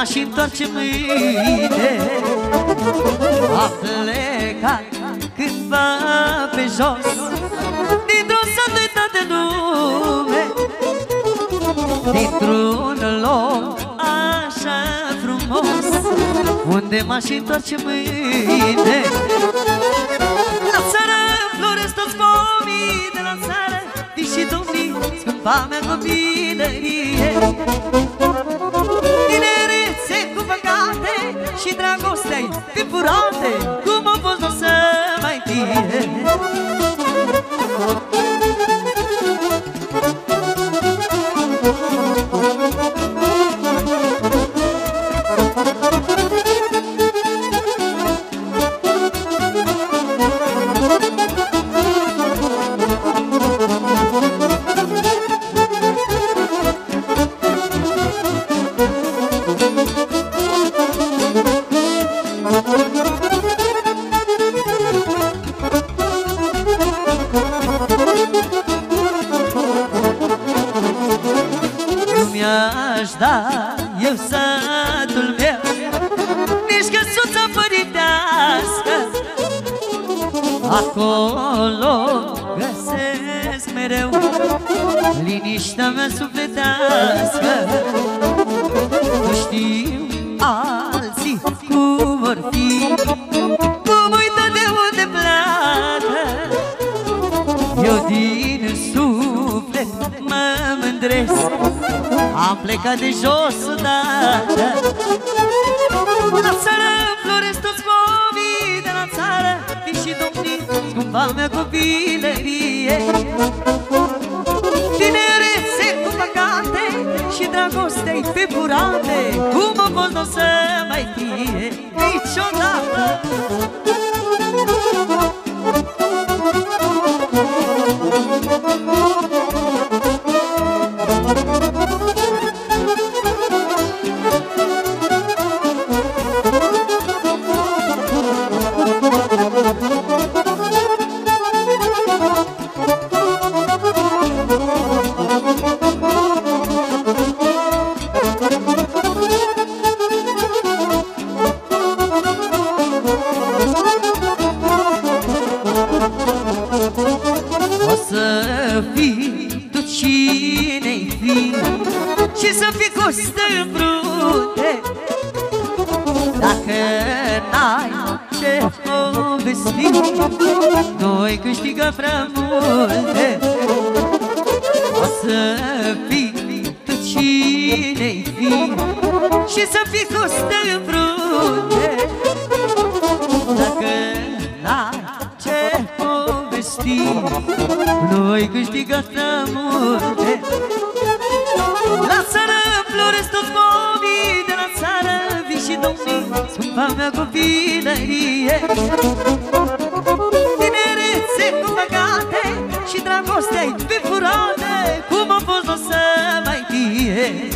m-aș întoarce mâine. A plecat cândva pe jos Dintr-un sat uitat de lume. Dintr-un loc așa frumos Unde m-aș întoarce mâine. La țară floresc toți pomii De la țară vii și domnii Scâmpa mea copilărie dragoste-ai mândresc. Am plecat de jos odată La țară floresc toți pomii De la țară. Vii și domnii Scumpa mea copilărie Tinerețe cu păcate Și dragoste-i pe burate Cum a fost o să mai fie Niciodată n-ai ce povesti. Noi câștigăm prea multe. O să fii tu cine-i fi Și să fii costă în frunte Dacă n-ai ce povesti Noi câștigăm prea multe. La țară floresc toți domnii Scumpa mea copilărie Tinerețe cu păcate Și dragoste-ai pe furate Cum a fost o să mai fie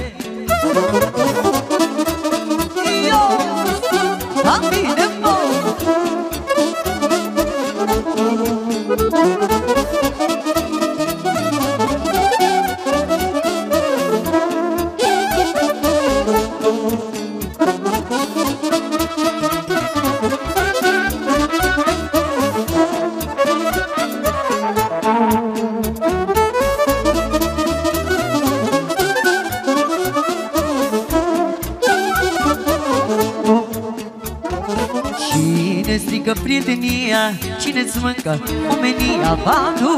prietenia, cine-ți mâncă omenia? Vanu,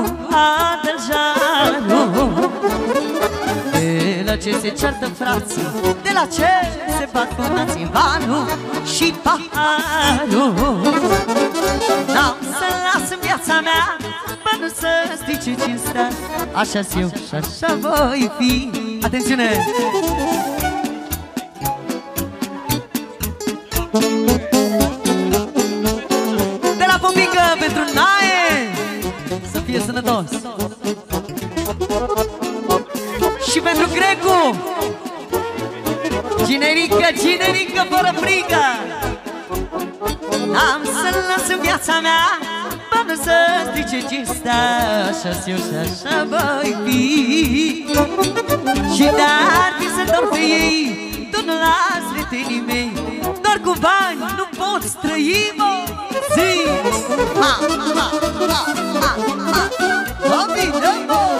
Adăljaru De la ce se ceartă frații, de la ce se bat conații Vanu și Paharu N-am să las în viața mea, bă nu să strice cinstea Așa-s eu și așa voi fi. Atențiune! De sănătos. Și pentru Grecu Cinerică, cinerică, fără frică Am să las în viața mea Până să strice cinsta Așa-s eu și așa voi fi. Și dar fi să dor pe ei Tu nu las prietenii mei Doar cu bani nu poți trăi, mă Zi! Ha, ha, ha, ha, ha Bobby, dă-i,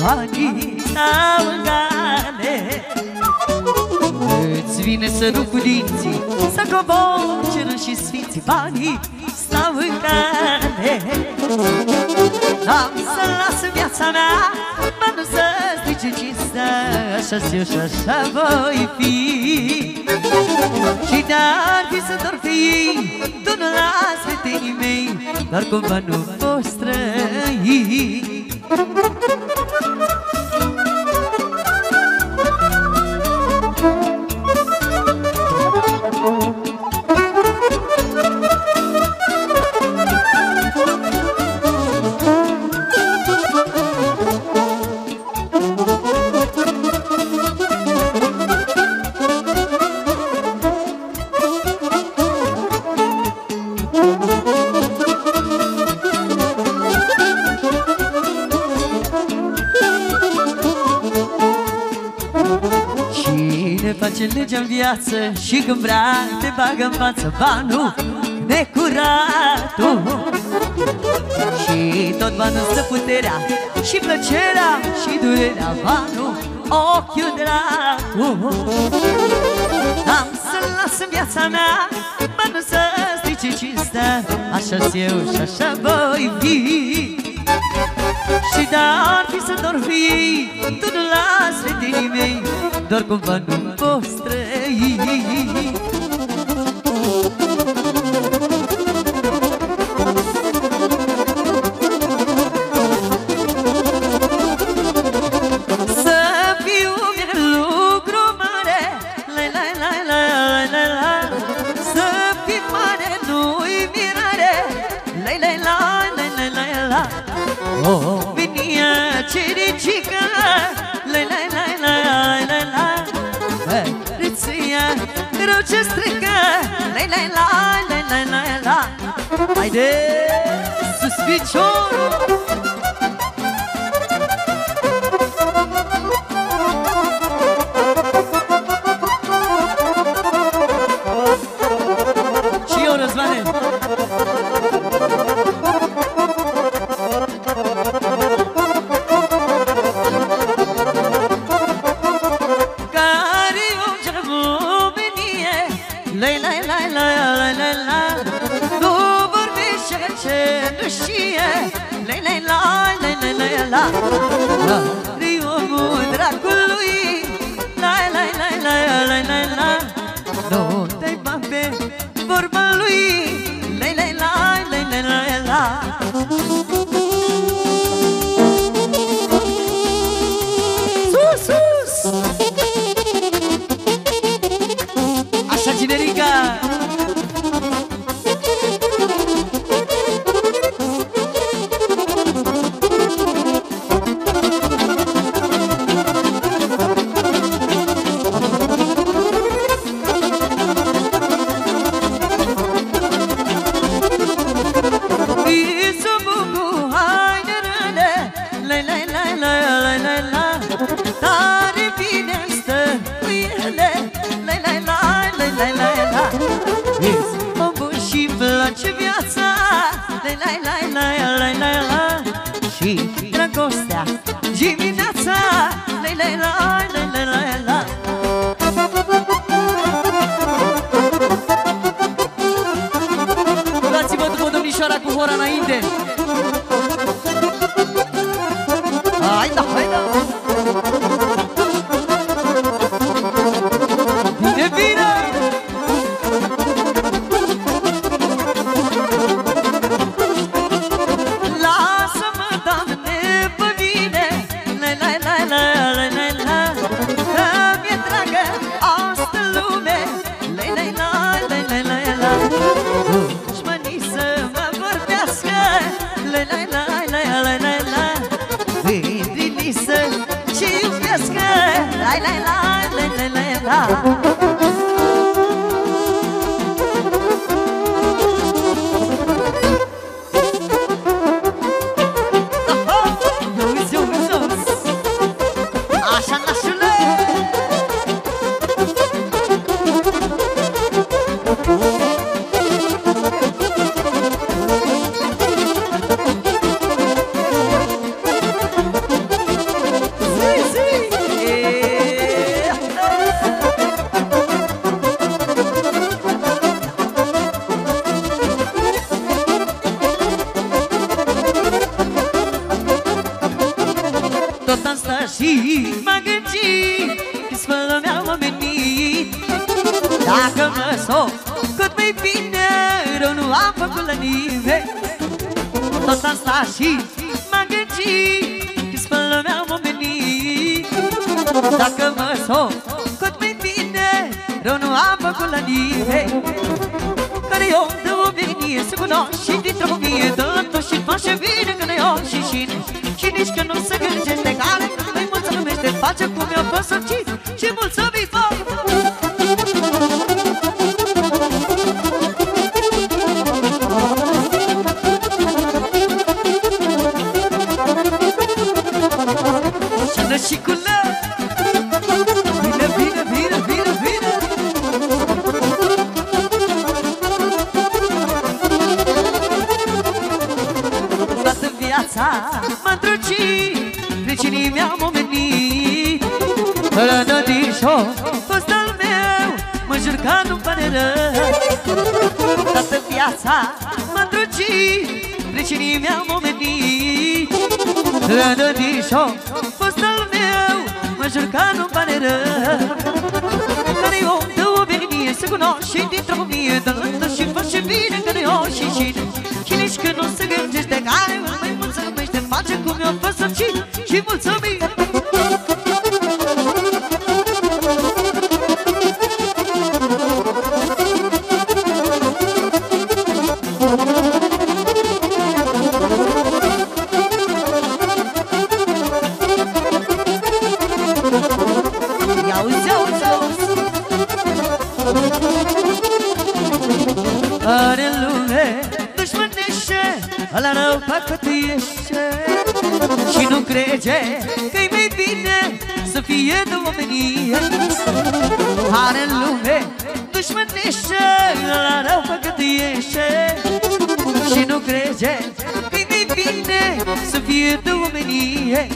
săracă Banii stau în gale Îți vine să nu cu dinții Să cobor cerul și sfinții Banii. Stau în gale Am să las viața mea Mă nu să strice cinstea Așa-s eu și așa voi fi. Și de-ar fi să dor pe ei Tu nu las vetenii mei Dar cumva nu poți trăi face legea în viață Și când vrea te bagă în față. Banul necuratul. Și tot banul stă puterea Și plăcerea și durerea. Banul ochiul dracu Am să-l las în viața mea Banul să strice cinstea Așa-s eu și așa voi fi. Și dar fi să dor fi Tu nu las vedenii mei Doar cumva nu poți trăi Hey. Sus piciorul Și eu, Răzvane. Care ce nu știe Lei, lei, lei, lei, lei, lei, lei Riomul dracului Lei, dragostea. Dimineața La la la la la la la. Dați-vă după domnișoara cu hora înainte Dacă mă soc cât mai bine Rău nu am făcut la nimeni Care eu de o veni să cunoști? viața M-a drăgit, pricinii mi-au momentit Rădătișo, fostul meu Mă jur că nu-mi pare rău. Care-i om de o venie Se cunoaște dintr-o mie Dar lândă și fă și bine Că nu-i o și și Chilici că nu se gândește Care îmi mai mulțumește Face cum eu fă să Are lume dușmănește Ala rău fac pătiește Și nu crede că-i mai bine Să fie de omenie Are lume dușmănește Ala rău fac pătiește Și nu crede că-i mai bine Să fie de omenie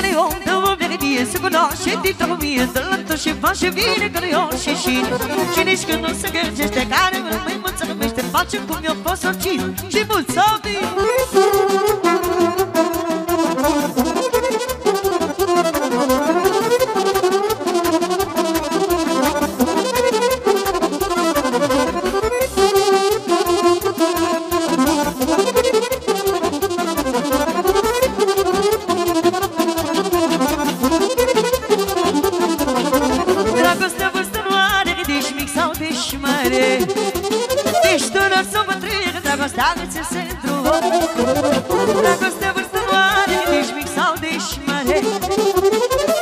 galeon Dă-o melodie să cunoaște Dita o mie de lântă și face vine galeon și șine Și nici când nu se gângește Care mă mai mă înțelemește Face cum eu pot să Și mulți să vii dragoste pentru om Dragoste vârstă nu are nici mic sau nici mare.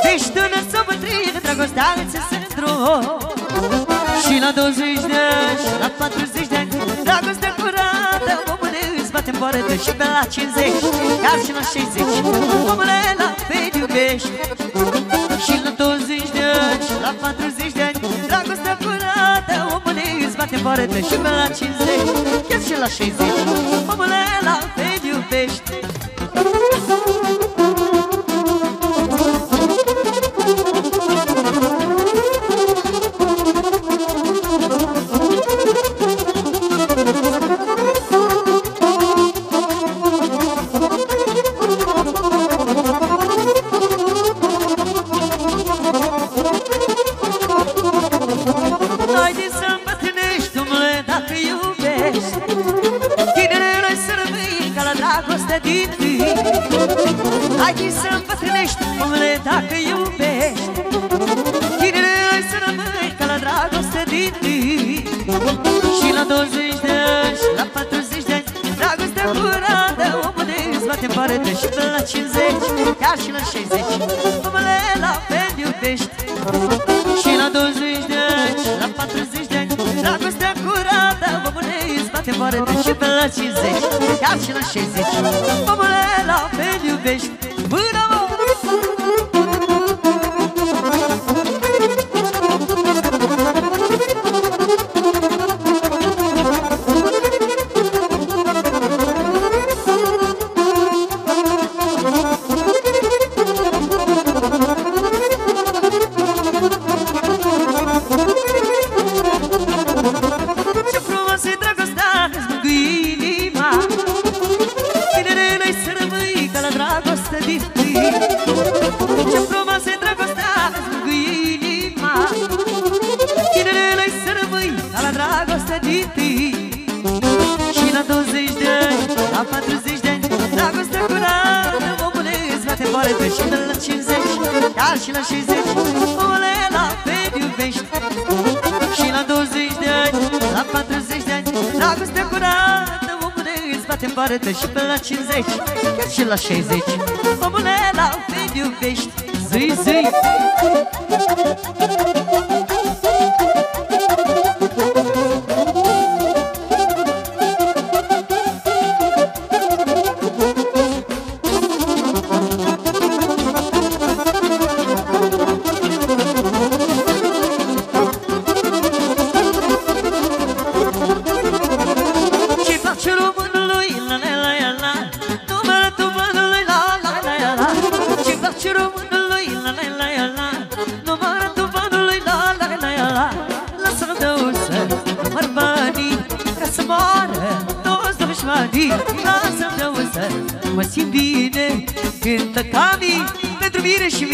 Deci tânăr sau bătrân, dragoste pentru om Și la 20 de ani, și la 40 de ani Dragoste curată, omule îți bate poartă și pe la 50 Chiar și la 60, omule la fel iubești. Și la 20 de ani, și la 40 de ani te poartă și pe la 50 Chiar și la 60 Omule, la fel iubește 50 Chiar și la 60 Omule, la fel iubești. Și la 20 de ani, la 40 de ani Dragostea curată, omule, îți bate bărătă și până la 50 Chiar și la 60 Omule, la fel iubești și la 60 Ole, la fel iubești. Și la 20 de ani, la 40 de ani. Dragostea curată, omule, îți bate în barătă Și pe la 50, chiar și la 60 Omule, la fel iubești. Zi, zi Să mări și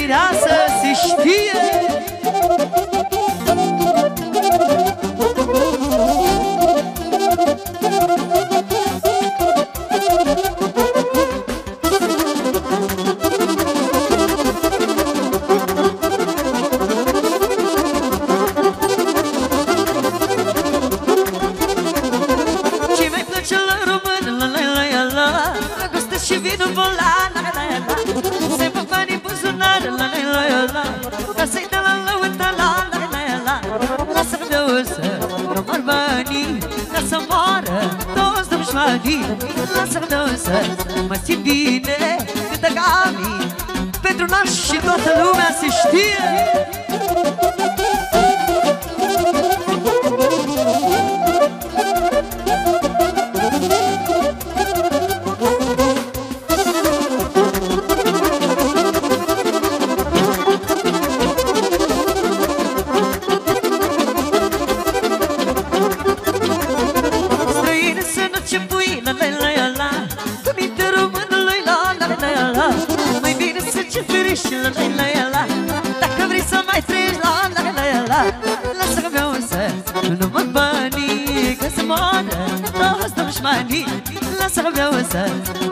Here.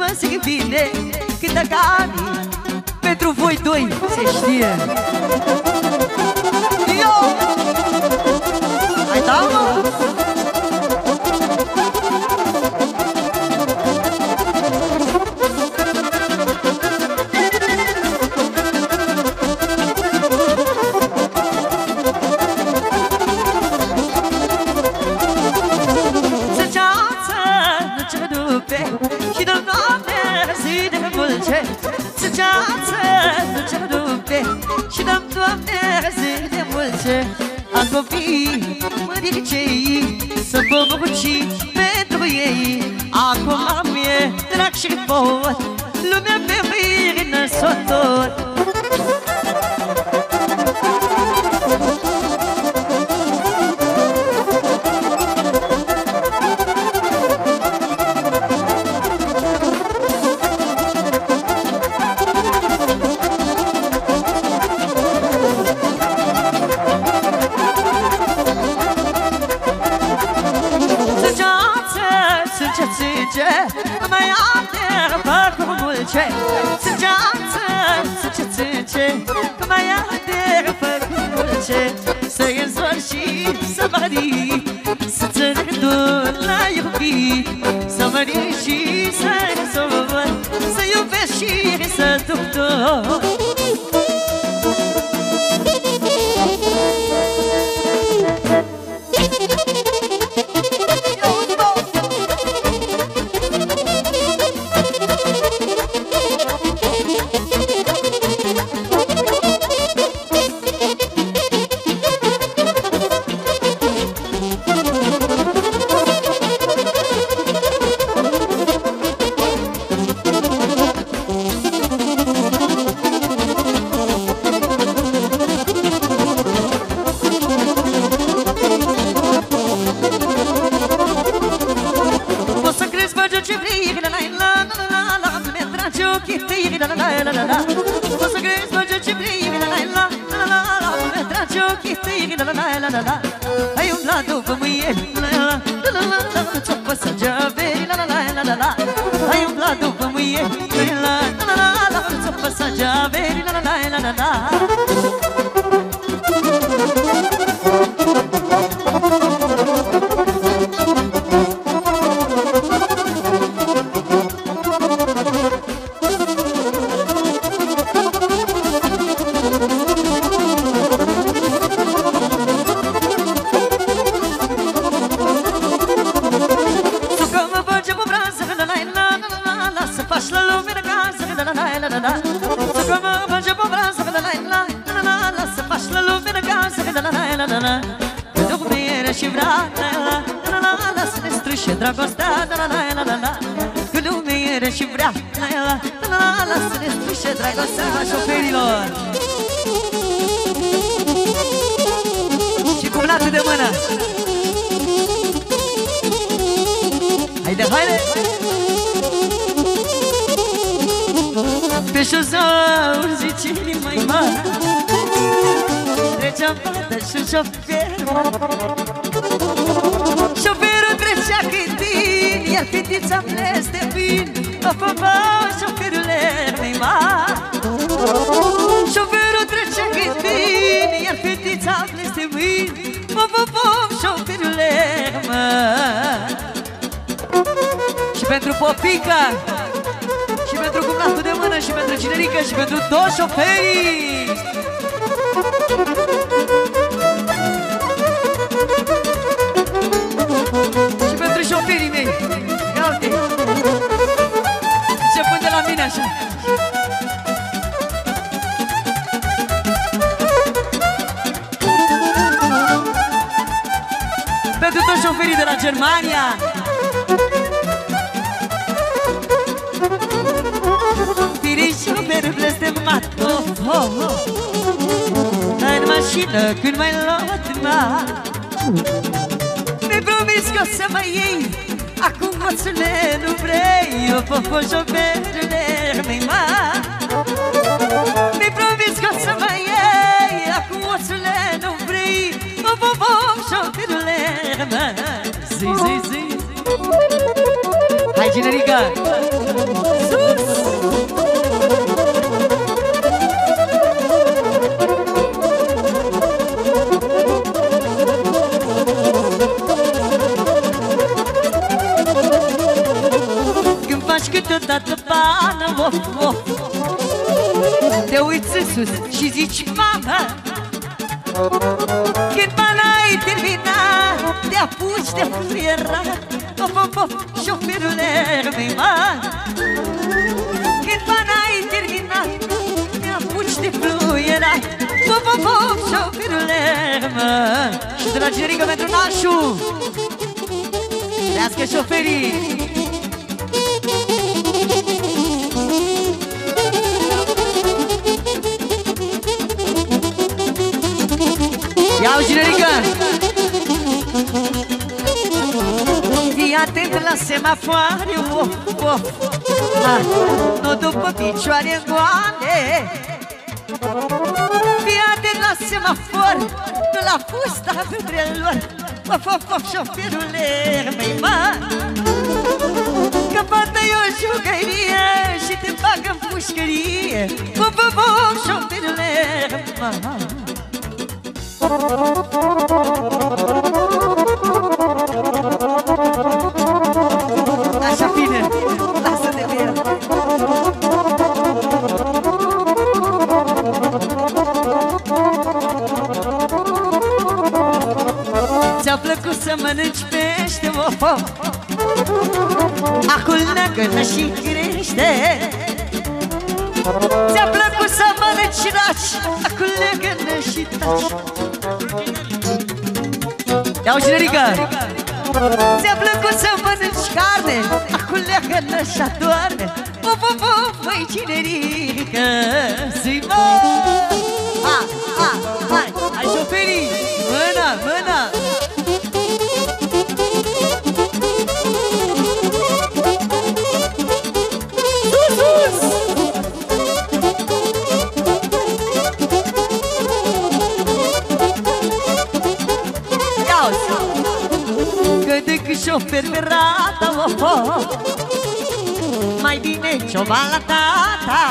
Să rezolvă Să la la la Să promovă și pobra Să vedă la la la la la Să faci la lume răga Să vedă la la la la Pentru bucurie și vrata La la la Să ne strâșe dragostea La la la la la Că lumea e și vrea La la la la Să ne strâșe dragostea Șoferilor Și cu blatul de mână Haide, haide! haide. Reșozaur zice mai mare. Trecea fata și șoferul. Șoferul trecea când din Iar fetița peste vin Of, of, șoferule mai mare. Șoferul trecea când din Iar fetița peste vin Of, of, șoferule mai. Și pentru popica și pentru generică și pentru toți șoferii! dată când m-ai luat în Mi-ai promis că o să mă iei. Acum hoțule nu vrei. Eu pofoșo perele mei mari. Mi-ai promis că o să mă iei. Acum hoțule nu vrei. Eu pofoșo perele mari. Zi, zi, zi. Hai generica! Hai generica! câteodată bană of, of. Te uiți în sus și zici Mamă, când bana ai terminat Te apuci de fluierat Of, of, of, șoferule Rămâi Când bana ai terminat Te apuci de fluierat Of, of, of, șoferule Rămâi Și de la Gerică pentru nașul Trească șoferii. Ciao Ginerica Ti attento la semafoare oh, oh. oh. Ma non dopo picciare uguale Ti attento la semafoare la fusta per l'ora Ma fa fa șoferule, mai mă Că e o jucărie Și te bag în pușcărie Bă, bă, ler, meu irmão. mănânci pește, of, of Acul neagănă și crește. Ți-a plăcut să mănânci raci? Acul neagănă și taci. Iau generică Ți-a plăcut să mănânci carne? Acul neagănă și adoarne Of, of, of, măi generică șofer pe rata, oh, oh. Mai bine cioban la tata.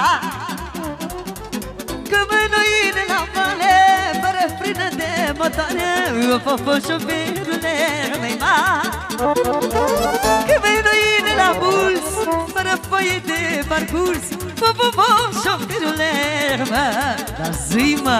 Că mânuine la vale Fără frână de motoare Of, of, of, șoferule, mai ma Că mânuine la buls Fără foie de parcurs Of, of, of, șoferule, mă Dar zi, mă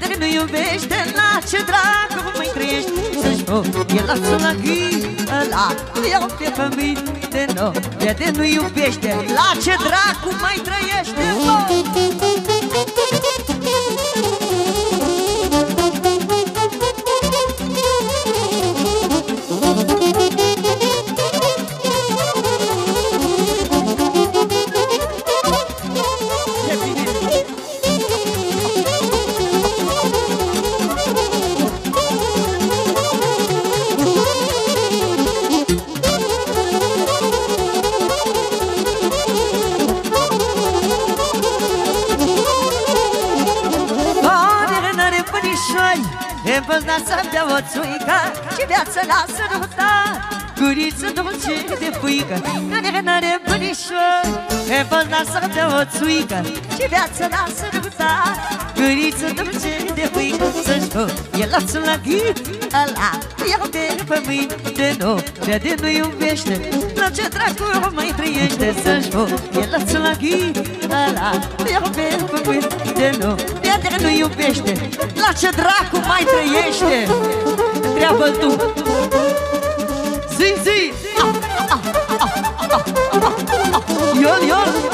de nu iubește La ce dracu mai trăiești? Să-și mă, e lasă la gât Ăla, iau pe pământ De nou, de nu iubește La ce dracu mai trăiește oh! o țuică Și viață la sărutat Guriță dulce de puică Care n-are bunișor E fost la să bea o țuică Și viață la sărutat Guriță dulce de puică Să-și fă, el lasă la ghid Ala, iau de pe mâini De nou, de de nu iubește. La ce dracu mai trăiește Să-și fă, el lasă la ghid Ala, iau de pe mâini De nou, de de nu iubește. La ce dracu mai trăiește? Treabă tu. Zi, zi. Iol, iol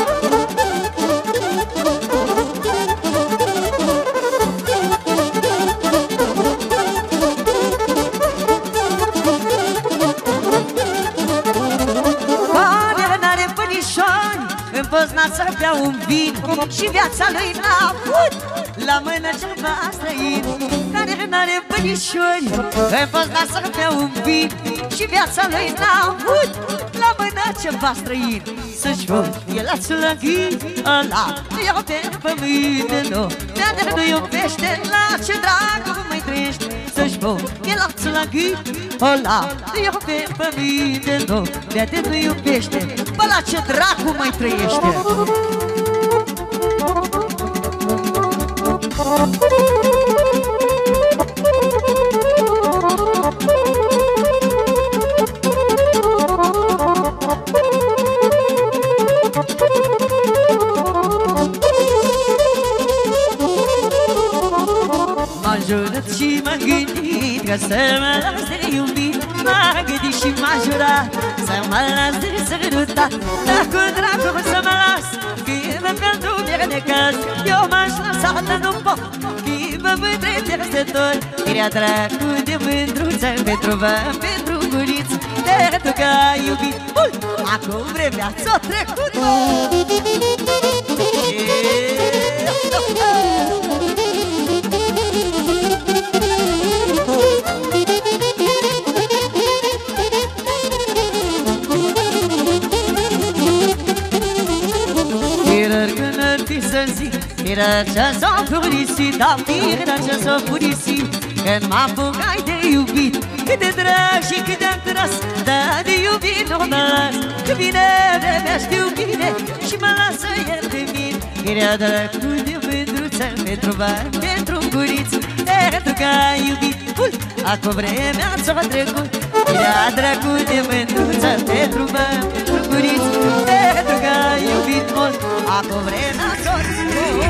Pozna să bea un vin Și viața lui n-a avut la mână ceva străin Care n-are bănișori În fost lasă pe un vin Și viața lui n-a avut La mână ceva străin. Să-și văd, el ați lăghit Ăla, iau pe pământ Nu, de nu iubește La ce dragă mai trăiești? Să-și văd, el ați lăghit Ăla, iau pe pământ Nu, de nu iubește Bă, la ce dracu mai trăiește și m-am gândit Că să mă las de iubit M-am gândit și m-am jurat Să mă las de sărutat. Dacă dracu să mă las Că e pe pentru ne caz Eu m-aș lăsa de nu pot Vivă mândre pierzător Era dracu de mândruță Pentru vă, pentru guriț Pentru că ai iubit mult Acum vremea ți-o trecut. Mira ce s-a făcut ici, da, mira ce s-a făcut ici Când m-am bucat de iubit Cât de drag și cât de tras Da, de iubit nu mă las. Că vine de mea știu bine Și mă lasă el pe mine. Mira dracu de mândruță Pentru bani, pentru guriț Pentru că ai iubit mult. Acum vremea ți-o trecut Mira dracu de mândruță Pentru bani, pentru guriț Pentru că ai iubit mult. Acum vremea ți-o trecut